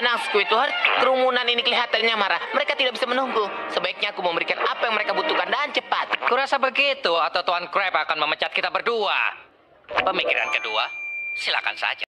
Tenang, Squidward. Kerumunan ini kelihatannya marah. Mereka tidak bisa menunggu. Sebaiknya aku memberikan apa yang mereka butuhkan dan cepat. Kurasa begitu atau Tuan Crab akan memecat kita berdua. Pemikiran kedua, silakan saja.